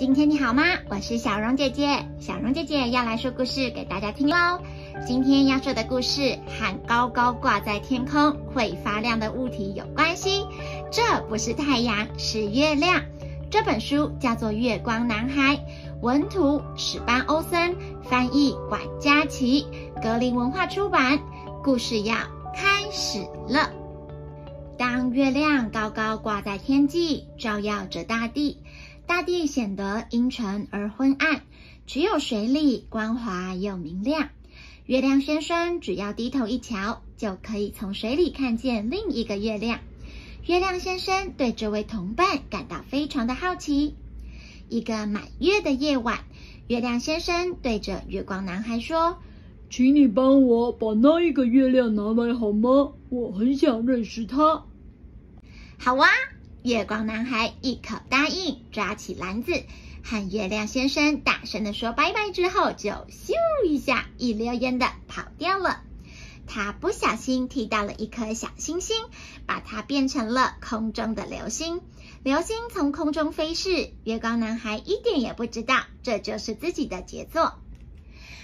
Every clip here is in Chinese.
今天你好吗？我是小荣姐姐。小荣姐姐要来说故事给大家听喽。今天要说的故事和高高挂在天空会发亮的物体有关系。这不是太阳，是月亮。这本书叫做《月光男孩》，文图史班欧森，翻译管佳琪，格林文化出版。故事要开始了。当月亮高高挂在天际，照耀着大地，大地显得阴沉而昏暗，只有水里光滑又明亮。月亮先生只要低头一瞧，就可以从水里看见另一个月亮。月亮先生对这位同伴感到非常的好奇。一个满月的夜晚，月亮先生对着月光男孩说：“请你帮我把那一个月亮拿来好吗？我很想认识它。”好啊！月光男孩一口答应，抓起篮子，和月亮先生大声的说拜拜之后，就咻一下，一溜烟的跑掉了。他不小心踢到了一颗小星星，把它变成了空中的流星。流星从空中飞逝，月光男孩一点也不知道这就是自己的杰作。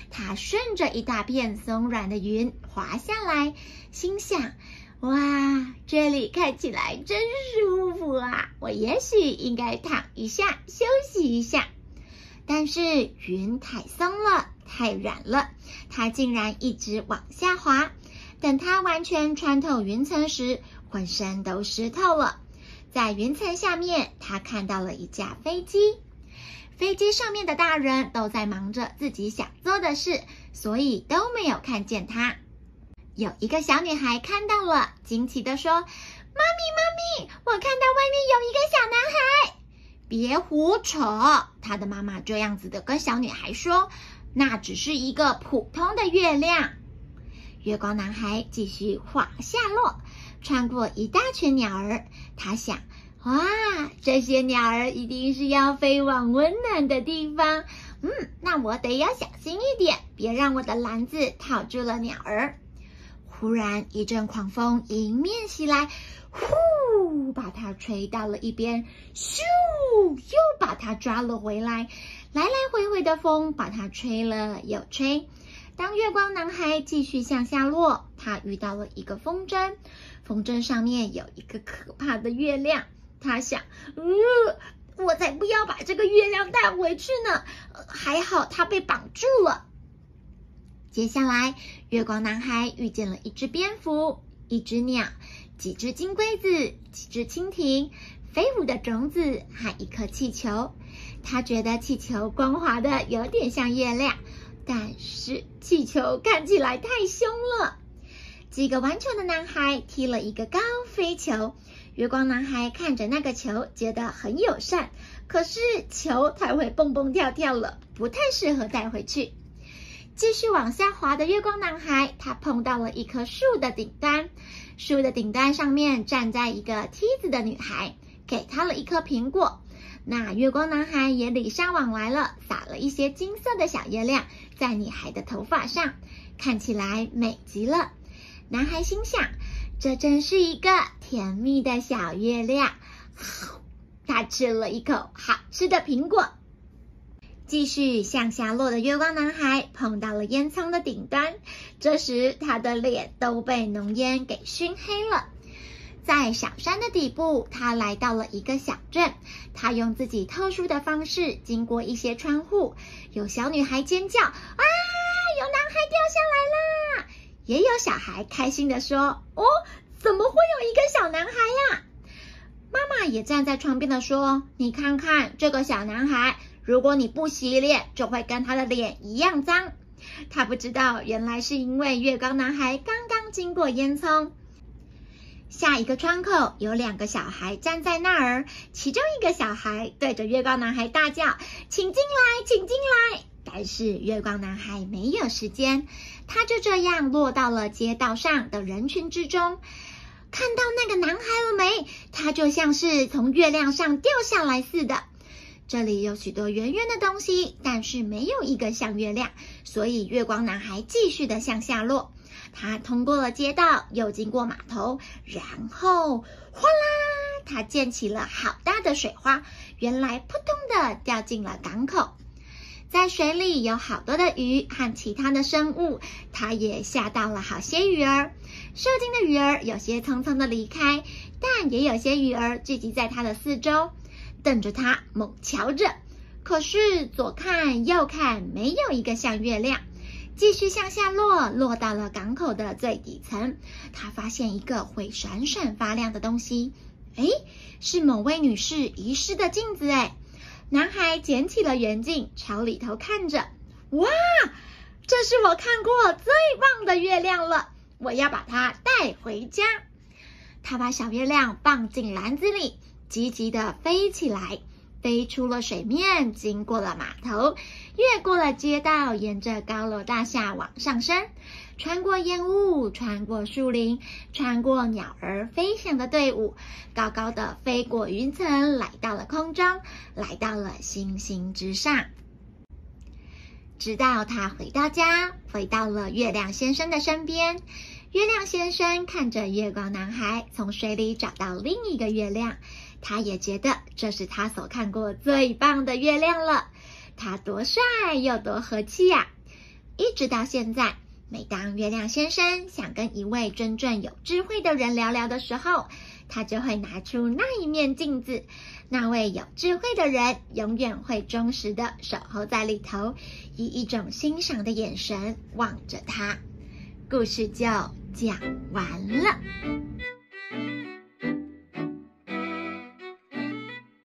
他顺着一大片松软的云滑下来，心想。哇，这里看起来真舒服啊！我也许应该躺一下休息一下。但是云太松了，太软了，它竟然一直往下滑。等它完全穿透云层时，浑身都湿透了。在云层下面，他看到了一架飞机。飞机上面的大人都在忙着自己想做的事，所以都没有看见他。有一个小女孩看到了，惊奇地说：“妈咪，妈咪，我看到外面有一个小男孩！”别胡扯！她的妈妈这样子的跟小女孩说：“那只是一个普通的月亮。”月光男孩继续往下落，穿过一大群鸟儿。他想：“哇，这些鸟儿一定是要飞往温暖的地方。嗯，那我得要小心一点，别让我的篮子套住了鸟儿。”忽然一阵狂风迎面袭来，呼，把它吹到了一边，咻，又把它抓了回来。来来回回的风把它吹了又吹。当月光男孩继续向下落，他遇到了一个风筝，风筝上面有一个可怕的月亮。他想，呃，我才不要把这个月亮带回去呢。还好它被绑住了。接下来，月光男孩遇见了一只蝙蝠、一只鸟、几只金龟子、几只蜻蜓、飞舞的种子和一颗气球。他觉得气球光滑的有点像月亮，但是气球看起来太凶了。几个顽强的男孩踢了一个高飞球，月光男孩看着那个球，觉得很友善。可是球太会蹦蹦跳跳了，不太适合带回去。继续往下滑的月光男孩，他碰到了一棵树的顶端，树的顶端上面站在一个梯子的女孩，给他了一颗苹果。那月光男孩也礼尚往来了，撒了一些金色的小月亮在女孩的头发上，看起来美极了。男孩心想，这真是一个甜蜜的小月亮。他吃了一口好吃的苹果。继续向下落的月光男孩碰到了烟囱的顶端，这时他的脸都被浓烟给熏黑了。在小山的底部，他来到了一个小镇。他用自己特殊的方式经过一些窗户，有小女孩尖叫：“啊，有男孩掉下来啦！”也有小孩开心的说：“哦，怎么会有一个小男孩呀？”妈妈也站在窗边的说：“你看看这个小男孩。”如果你不洗脸，就会跟他的脸一样脏。他不知道，原来是因为月光男孩刚刚经过烟囱。下一个窗口有两个小孩站在那儿，其中一个小孩对着月光男孩大叫：“请进来，请进来！”但是月光男孩没有时间，他就这样落到了街道上的人群之中。看到那个男孩了没？他就像是从月亮上掉下来似的。这里有许多圆圆的东西，但是没有一个像月亮，所以月光男孩继续的向下落。他通过了街道，又经过码头，然后哗啦，他溅起了好大的水花，原来扑通的掉进了港口。在水里有好多的鱼和其他的生物，它也吓到了好些鱼儿。受惊的鱼儿有些匆匆的离开，但也有些鱼儿聚集在它的四周，瞪着它猛瞧着。可是左看右看，没有一个像月亮。继续向下落，落到了港口的最底层。他发现一个会闪闪发亮的东西，哎，是某位女士遗失的镜子。哎，男孩捡起了圆镜，朝里头看着。哇，这是我看过最棒的月亮了！我要把它带回家。他把小月亮放进篮子里，急急地飞起来。飞出了水面，经过了码头，越过了街道，沿着高楼大厦往上升，穿过烟雾，穿过树林，穿过鸟儿飞翔的队伍，高高的飞过云层，来到了空中，来到了星星之上。直到他回到家，回到了月亮先生的身边。月亮先生看着月光男孩从水里找到另一个月亮。他也觉得这是他所看过最棒的月亮了。他多帅又多和气呀！一直到现在，每当月亮先生想跟一位真正有智慧的人聊聊的时候，他就会拿出那一面镜子。那位有智慧的人永远会忠实的守候在里头，以一种欣赏的眼神望着他。故事就讲完了。